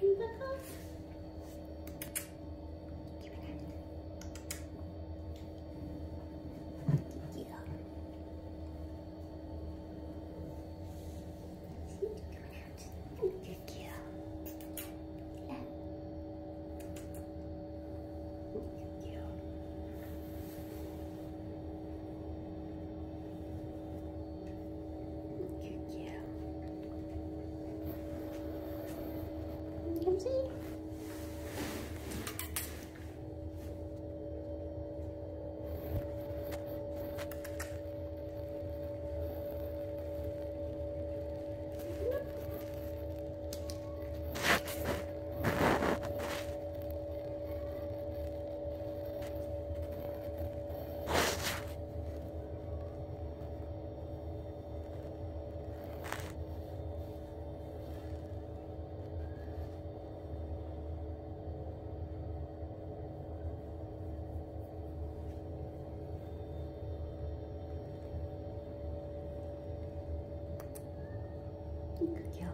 do the cups? Luigi? 一个样